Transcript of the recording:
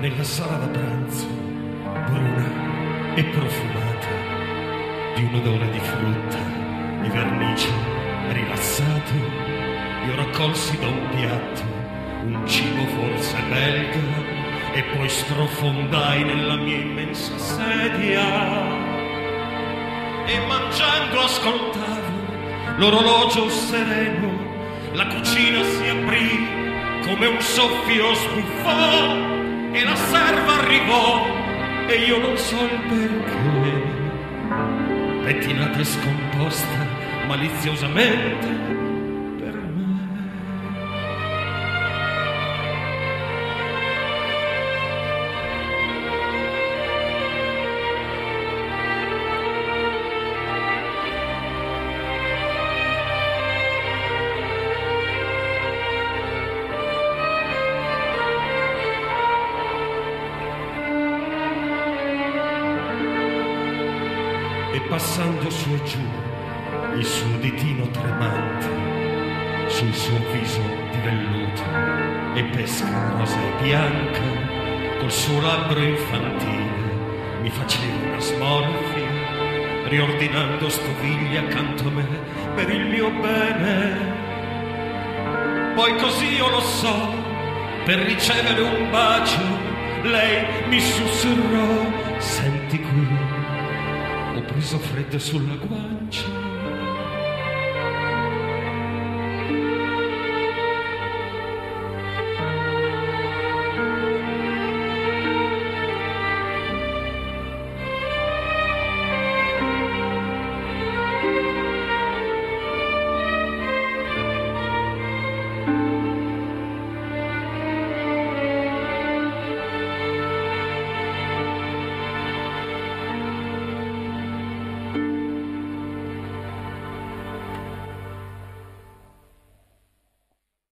nella sala da pranzo, bruna e profumata, di un odore di frutta, di vernice, rilassato, io raccolsi da un piatto un cibo forse belga e poi strofondai nella mia immensa sedia. E mangiando ascoltavo l'orologio sereno, la cucina si aprì come un soffio sbuffò e la serva arrivò e io non so il perché. Pettinata e scomposta maliziosamente passando su e giù il suo ditino tremante sul suo viso di velluto e pesca rosa e bianca col suo labbro infantile mi faceva una smorfia riordinando stoviglie accanto a me per il mio bene. Poi così io lo so per ricevere un bacio lei mi sussurrò senti qui ho preso freddo sulla guancia